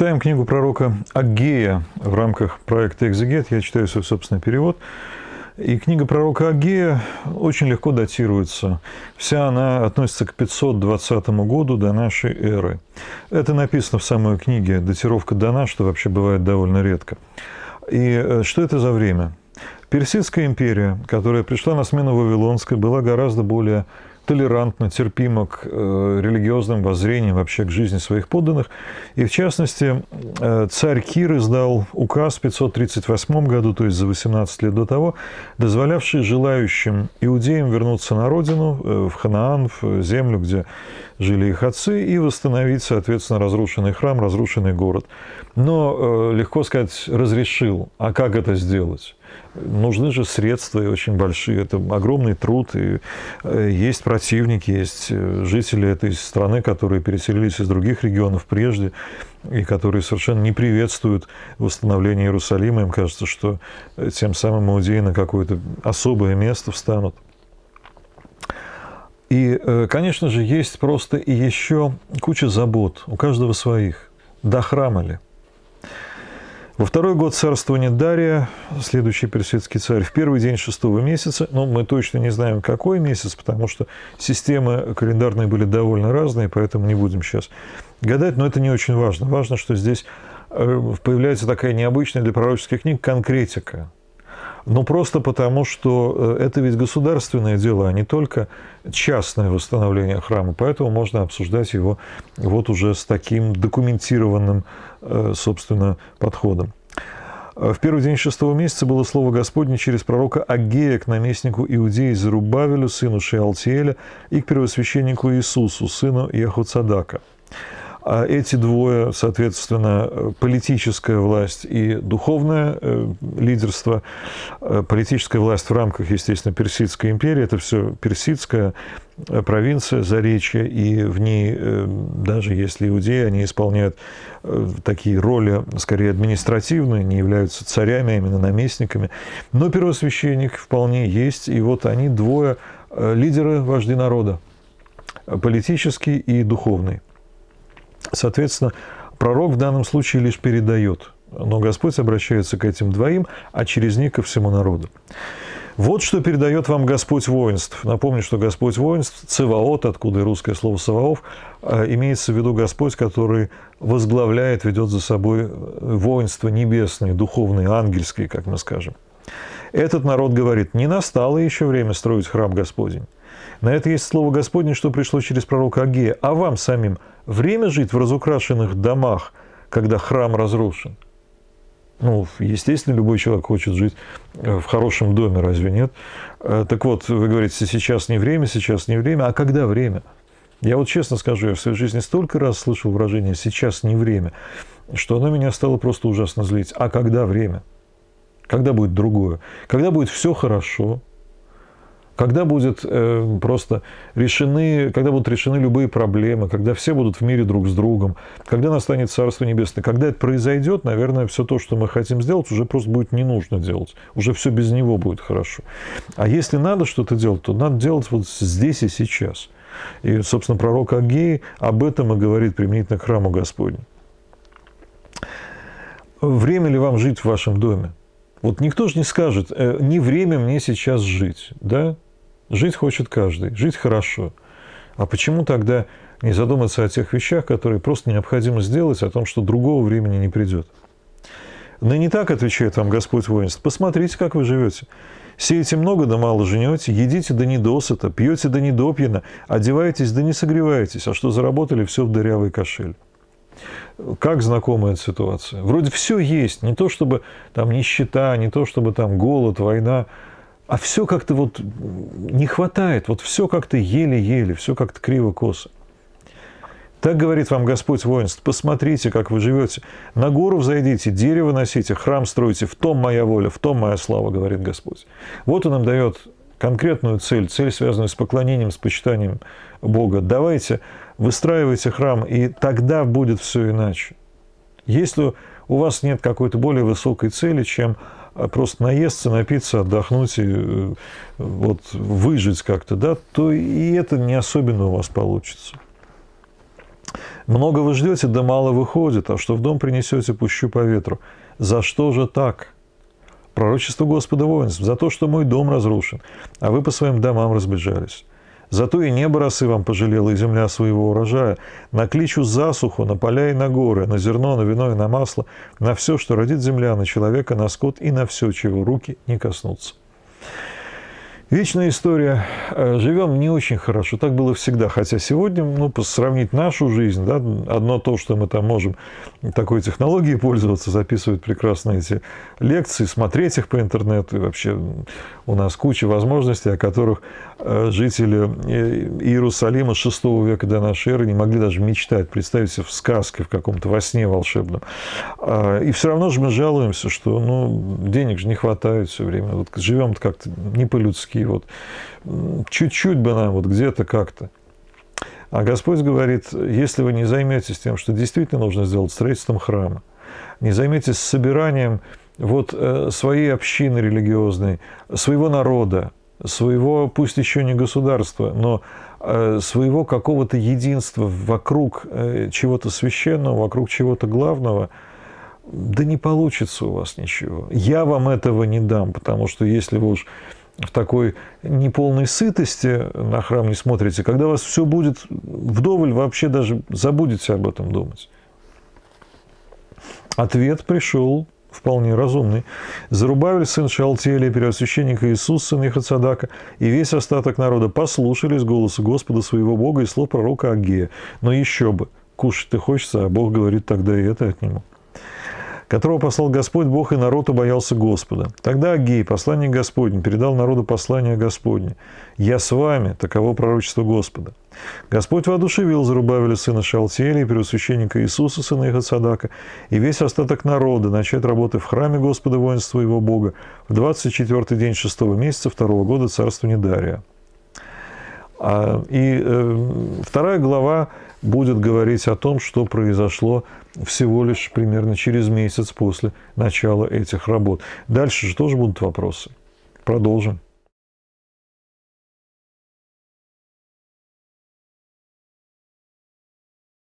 Читаем книгу пророка Агея в рамках проекта «Экзегет». Я читаю свой собственный перевод. И книга пророка Агея очень легко датируется. Вся она относится к 520 году до нашей эры. Это написано в самой книге. Датировка дана, что вообще бывает довольно редко. И э, что это за время? Персидская империя, которая пришла на смену Вавилонской, была гораздо более толерантно, терпимо к э, религиозным воззрениям, вообще к жизни своих подданных. И, в частности, э, царь Кир издал указ в 538 году, то есть за 18 лет до того, дозволявший желающим иудеям вернуться на родину, э, в Ханаан, в землю, где жили их отцы, и восстановить, соответственно, разрушенный храм, разрушенный город. Но, легко сказать, разрешил. А как это сделать? Нужны же средства и очень большие. Это огромный труд. И э, есть противники, есть э, жители этой страны, которые переселились из других регионов прежде и которые совершенно не приветствуют восстановление Иерусалима. Им кажется, что э, тем самым иудеи на какое-то особое место встанут. И, конечно же, есть просто и еще куча забот, у каждого своих. До храма ли – во второй год царствования Дария, следующий персидский царь, в первый день шестого месяца, ну, мы точно не знаем, какой месяц, потому что системы календарные были довольно разные, поэтому не будем сейчас гадать, но это не очень важно. Важно, что здесь э, появляется такая необычная для пророческих книг конкретика. Ну, просто потому, что э, это ведь государственное дело, а не только частное восстановление храма. Поэтому можно обсуждать его вот уже с таким документированным, э, собственно, подходом. В первый день шестого месяца было слово Господне через пророка Агея к наместнику Иудеи Зарубавелю, сыну Шеалтиэля, и к первосвященнику Иисусу, сыну Яхуцадака – а эти двое, соответственно, политическая власть и духовное э, лидерство, э, политическая власть в рамках, естественно, Персидской империи, это все персидская э, провинция, Заречье, и в ней, даже если иудеи, они исполняют такие роли, скорее административные, не являются царями, а именно наместниками. Но первосвященник вполне есть, и вот они двое лидеры, вожди народа, политический и духовный. Соответственно, пророк в данном случае лишь передает, но Господь обращается к этим двоим, а через них ко всему народу. Вот что передает вам Господь воинств. Напомню, что Господь воинств, Цеваот, откуда и русское слово Саваоф, а, имеется в виду Господь, который возглавляет, ведет за собой воинство небесные, духовные, ангельские, как мы скажем. Этот народ говорит, не настало еще время строить храм Господень. На это есть слово Господне, что пришло через пророка Агея. А вам самим время жить в разукрашенных домах, когда храм разрушен? Ну, естественно, любой человек хочет жить э, в хорошем доме, разве нет? Э, так вот, вы говорите, сейчас не время, сейчас не время. А когда время? Я вот честно скажу, я в своей жизни столько раз слышал выражение «сейчас не время», что оно меня стало просто ужасно злить. А когда время? Когда будет другое? Когда будет все хорошо, когда будет э, просто решены, когда будут решены любые проблемы, когда все будут в мире друг с другом, когда настанет Царство Небесное, когда это произойдет, наверное, все то, что мы хотим сделать, уже просто будет не нужно делать. Уже все без него будет хорошо. А если надо что-то делать, то надо делать вот здесь и сейчас. И, собственно, пророк Агей об этом и говорит применительно к храму Господню. Время ли вам жить в вашем доме? Вот никто же не скажет, э, не время мне сейчас жить, да? Жить хочет каждый, жить хорошо. А почему тогда не задуматься о тех вещах, которые просто необходимо сделать, о том, что другого времени не придет? Но не так отвечает вам Господь воинств. Посмотрите, как вы живете. Сеете много, да мало женете, едите да недосыта, пьете да недопьяно, одеваетесь да не согреваетесь, а что заработали, все в дырявый кошель. Как знакома эта ситуация? Вроде все есть, не то чтобы там нищета, не то чтобы там голод, война, а все как-то вот не хватает, вот все как-то еле-еле, все как-то криво-косо. Так говорит вам Господь воинств, посмотрите, как вы живете. На гору взойдите, дерево носите, храм строите, в том моя воля, в том моя слава, говорит Господь. Вот Он нам дает конкретную цель, цель, связанную с поклонением, с почитанием Бога. Давайте, выстраивайте храм, и тогда будет все иначе. Если у вас нет какой-то более высокой цели, чем а просто наесться, напиться, отдохнуть и э, вот выжить как-то, да, то и это не особенно у вас получится. Много вы ждете, да мало выходит, а что в дом принесете, пущу по ветру. За что же так? Пророчество Господа воинств, за то, что мой дом разрушен, а вы по своим домам разбежались. Зато и небо росы вам пожалело, и земля своего урожая. Накличу засуху на поля и на горы, на зерно, на вино и на масло, на все, что родит земля, на человека, на скот и на все, чего руки не коснутся. Вечная история. Э, живем не очень хорошо. Так было всегда. Хотя сегодня, ну, сравнить нашу жизнь, да, одно то, что мы там можем такой технологией пользоваться, записывать прекрасно эти лекции, смотреть их по интернету. И вообще у нас куча возможностей, о которых э, жители э, Иерусалима VI века до нашей эры не могли даже мечтать, представить себе в сказке, в каком-то во сне волшебном. А, и все равно же мы жалуемся, что ну, денег же не хватает все время. Вот живем как-то не по-людски такие вот, чуть-чуть бы нам вот где-то как-то. А Господь говорит, если вы не займетесь тем, что действительно нужно сделать строительством храма, не займетесь собиранием вот э, своей общины религиозной, своего народа, своего, пусть еще не государства, но э, своего какого-то единства вокруг э, чего-то священного, вокруг чего-то главного, да не получится у вас ничего. Я вам этого не дам, потому что если вы уж в такой неполной сытости на храм не смотрите, когда у вас все будет вдоволь, вообще даже забудете об этом думать. Ответ пришел вполне разумный. Зарубавель, сын Шалтелия, первосвященника Иисус, сын Ихацадака, и весь остаток народа послушались голоса Господа своего Бога и слов пророка Агея. Но еще бы, кушать-то хочется, а Бог говорит, тогда и это отниму которого послал Господь Бог, и народ убоялся Господа. Тогда Агей, посланник Господень, передал народу послание Господне. «Я с вами», таково пророчество Господа. Господь воодушевил Зарубавеля сына Шалтиэля и первосвященника Иисуса, сына Ихацадака, и весь остаток народа начать работы в храме Господа воинства его Бога в 24-й день шестого месяца второго года царствования Дария. А, и э, вторая глава будет говорить о том, что произошло всего лишь примерно через месяц после начала этих работ. Дальше же тоже будут вопросы. Продолжим.